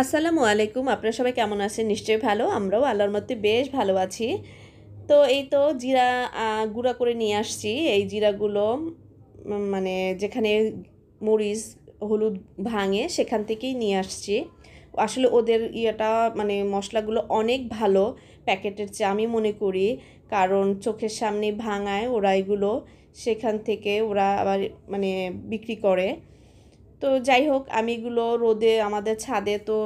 আসসালামু আলাইকুম, আপনারা সবাই কেমন আছেন? নিশ্চয়ই ভালো, আমরাও আল্লাহর মধ্যে বেশ ভালো আছি। তো এই তো জিরা গুঁড়া করে নিয়ে আসছি। এই জিরাগুলো মানে যেখানে মরিচ, হলুদ ভাঙে সেখান থেকেই নিয়ে আসছি। আসলে ওদের ইয়েটা মানে মশলাগুলো অনেক ভালো প্যাকেটের চেয়ে আমি মনে করি। কারণ চোখের সামনে ভাঙায় ওরা এগুলো, সেখান থেকে ওরা আবার মানে বিক্রি করে। তো যাই হোক, আমি এগুলো রোদে, আমাদের ছাদে তো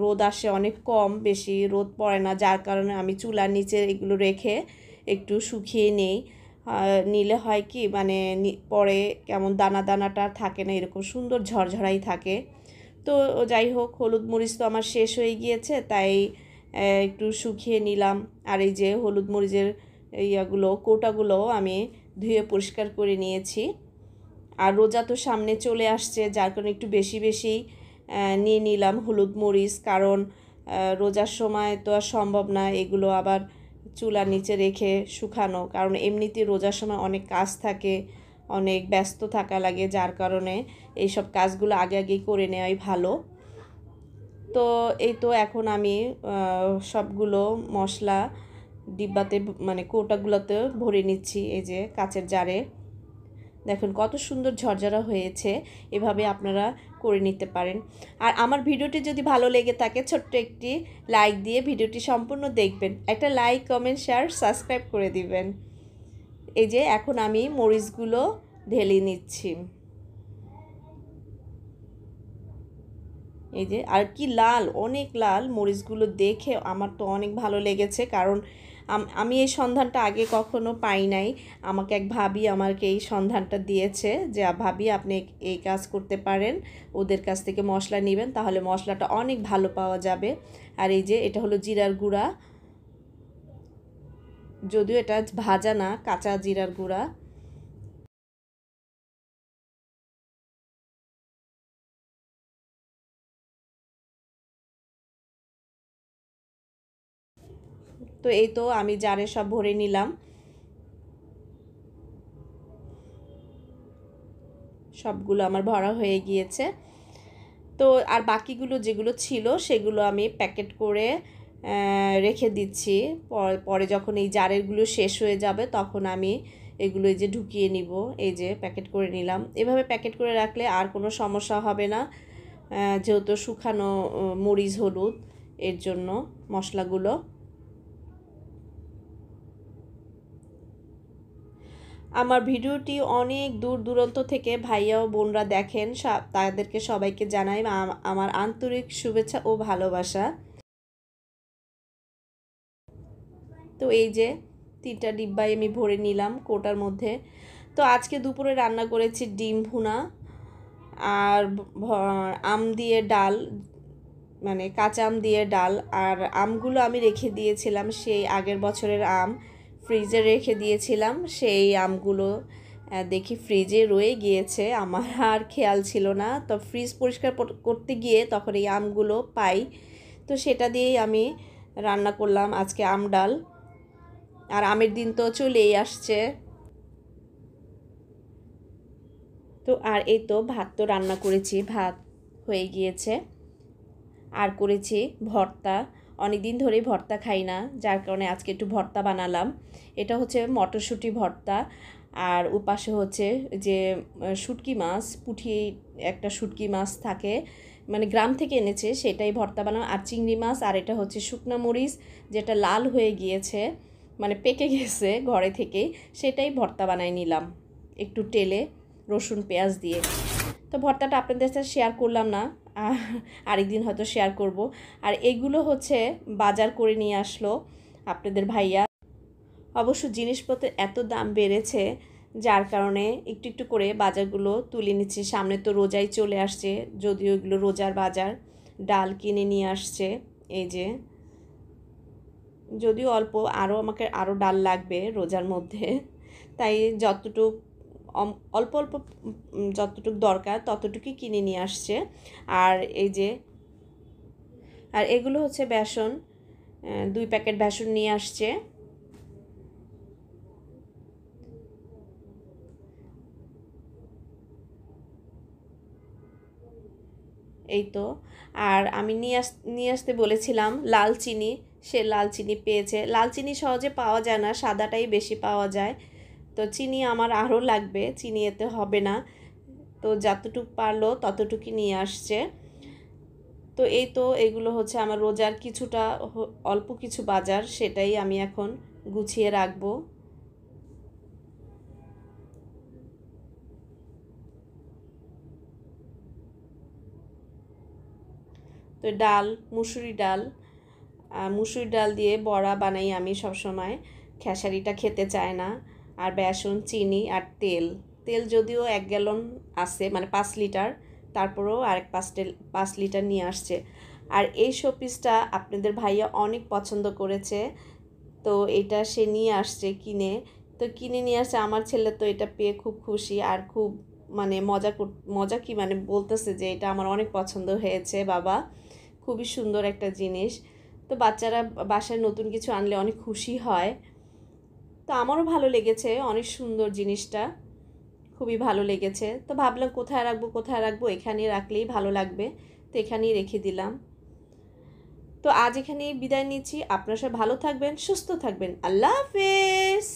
রোদ আসে অনেক কম, বেশি রোদ পড়ে না, যার কারণে আমি চুলার নিচে এগুলো রেখে একটু শুকিয়ে নেই। নিলে হয় কি মানে পরে কেমন দানা দানাটা থাকে না, এরকম সুন্দর ঝরঝরাই থাকে। তো যাই হোক, হলুদ মরিচ তো আমার শেষ হয়ে গিয়েছে, তাই একটু শুকিয়ে নিলাম। আর এই যে হলুদ মরিচের, ইয়াগুলো, কোটাগুলো আমি ধুয়ে পরিষ্কার করে নিয়েছি। আর রোজা তো সামনে চলে আসছে, যার কারণে একটু বেশি বেশি নিয়ে নিলাম হলুদ মরিচ, কারণ রোজার সময় তো আর সম্ভব না এগুলো আবার চুলার নিচে রেখে শুকানো, কারণ এমনিতে রোজার সময় অনেক কাজ থাকে, অনেক ব্যস্ত থাকা লাগে, যার কারণে এইসব কাজগুলো আগে আগেই করে নেওয়াই ভালো। তো এই তো এখন আমি সবগুলো মশলা, ডিব্বাতে মানে কৌটাগুলোতে ভরে নিচ্ছি, এই যে কাচের জারে। দেখুন, কত সুন্দর ঝরঝরা হয়েছে। এভাবে আপনারা করে নিতে পারেন। আর আমার ভিডিওটি যদি ভালো লেগে থাকে, ছোট্ট একটি লাইক দিয়ে ভিডিওটি সম্পূর্ণ দেখবেন। একটা লাইক, কমেন্ট, শেয়ার, সাবস্ক্রাইব করে দিবেন। এই যে, এখন আমি মরিচগুলো ঢেলে নিচ্ছি। এই যে, আর কি লাল, অনেক লাল মরিচগুলো দেখে আমার তো অনেক ভালো লেগেছে। কারণ আমি এই সন্ধানটা আগে কখনো পাই নাই। আমাকে এক ভাবি আমাকে এই সন্ধানটা দিয়েছে যে ভাবি আপনি এই- কাজ করতে পারেন, ওদের কাছ থেকে মশলা নেবেন, তাহলে মশলাটা অনেক ভালো পাওয়া যাবে। আর এই যে, এটা হলো জিরার গুঁড়া। যদিও এটা ভাজা না, কাঁচা জিরার গুঁড়া। তো এই তো আমি জারে সব ভরে নিলাম। সবগুলো আমার ভরা হয়ে গিয়েছে। তো আর বাকিগুলো যেগুলো ছিল, সেগুলো আমি প্যাকেট করে রেখে দিচ্ছি। পরে যখন এই জারেরগুলো শেষ হয়ে যাবে, তখন আমি এগুলো এই যে ঢুকিয়ে নিব। এই যে প্যাকেট করে নিলাম। এভাবে প্যাকেট করে রাখলে আর কোনো সমস্যা হবে না। যেহেতু শুকানো মরিচ, হলুদ এর জন্য মশলাগুলো। আমার ভিডিওটি অনেক দূর দূরান্ত থেকে ভাইয়া ও বোনরা দেখেন। তাদেরকে সবাইকে জানাই আমার আন্তরিক শুভেচ্ছা ও ভালোবাসা। তো এই যে তিনটা ডিব্বাই আমি ভরে নিলাম কোটার মধ্যে। তো আজকে দুপুরে রান্না করেছি ডিম ভুনা আর আম দিয়ে ডাল মানে কাঁচা আম দিয়ে ডাল। আর আমগুলো আমি রেখে দিয়েছিলাম সেই আগের বছরের আম। ফ্রিজে রেখে দিয়েছিলাম, সেই আমগুলো দেখি ফ্রিজে রয়ে গিয়েছে। আমার আর খেয়াল ছিল না। তো ফ্রিজ পরিষ্কার করতে গিয়ে তখন এই আমগুলো পাই। তো সেটা দিয়েই আমি রান্না করলাম আজকে আম ডাল। আর আমের দিন তো চলেই আসছে। তো আর এই তো ভাত তো রান্না করেছি। ভাত হয়ে গিয়েছে। আর করেছি ভর্তা। অনেক দিন ধরেই ভর্তা খাই না, যার কারণে আজকে একটু ভর্তা বানালাম। এটা হচ্ছে মটরশুঁটি ভর্তা, আর উপাশে হচ্ছে যে শুটকি মাছ পুঠি একটা শুটকি মাছ থাকে মানে গ্রাম থেকে এনেছে, সেটাই ভর্তা বানানো আর চিংড়ি মাছ, আর এটা হচ্ছে শুকনা মরিচ, যেটা লাল হয়ে গিয়েছে মানে পেকে গেছে ঘরে থেকেই, সেটাই ভর্তা বানাই নিলাম, একটু তেলে, রসুন, পেঁয়াজ দিয়ে। তো ভর্তাটা আপনাদের সাথে শেয়ার করলাম না। আরেকদিন হয়তো শেয়ার করব। আর এগুলো হচ্ছে বাজার করে নিয়ে আসলো আপনাদের ভাইয়া। অবশ্য জিনিসপত্রের এত দাম বেড়েছে, যার কারণে একটু একটু করে বাজারগুলো তুলে নিচ্ছে। সামনে তো রোজাই চলে আসছে, যদিও এগুলো রোজার বাজার। ডাল কিনে নিয়ে আসছে, এই যে। যদিও অল্প আরও আমাকে আরও ডাল লাগবে রোজার মধ্যে। তাই যতটুক অল্প অল্প যতটুকু দরকার ততটুকুই কিনে নিয়ে আসছে। আর এই যে, আর এগুলো হচ্ছে বেসন দুই প্যাকেট বেসন নিয়ে আসছে। এই তো। আর আমি নিয়ে আস, নিয়ে আসতে বলেছিলাম লাল চিনি, সে লাল চিনি পেয়েছে। লাল চিনি সহজে পাওয়া যায় না, সাদাটাই বেশি পাওয়া যায়। তো চিনি আমার আরও লাগবে, চিনি এতে হবে না। তো যতটুক পারল ততটুকুই নিয়ে আসছে। তো এই তো এগুলো হচ্ছে আমার রোজার কিছুটা অল্প কিছু বাজার, সেটাই আমি এখন গুছিয়ে রাখব। তো ডাল, মুসুরি ডাল মুসুরি ডাল দিয়ে বড়া বানাই আমি সবসময়। খেসারিটা খেতে চায় না। আর বেসন, চিনি আর তেল। তেল যদিও এক গ্যালন আছে মানে পাঁচ লিটার, তারপরেও আরেক পাঁচ পাঁচ লিটার নিয়ে আসছে। আর এই শোপিসটা আপনাদের ভাইয়া অনেক পছন্দ করেছে। তো এটা সে নিয়ে আসছে কিনে। তো কিনে নিয়ে আসছে, আমার ছেলে তো এটা পেয়ে খুব খুশি আর খুব মানে মজা মজা কি মানে বলতেছে যে এটা আমার অনেক পছন্দ হয়েছে, বাবা। খুবই সুন্দর একটা জিনিস। তো বাচ্চারা বাসায় নতুন কিছু আনলে অনেক খুশি হয়। তো আমারও ভালো লেগেছে অনেক সুন্দর জিনিসটা। খুবই ভালো লেগেছে। তো ভাবলাম কোথায় রাখব কোথায় রাখব? এখানে রাখলেই ভালো লাগবে। তো এখানেই রেখে দিলাম। তো আজ এখানেই বিদায় নিচ্ছি। আপনার সব ভালো থাকবেন, সুস্থ থাকবেন। আল্লাহ হাফেজ!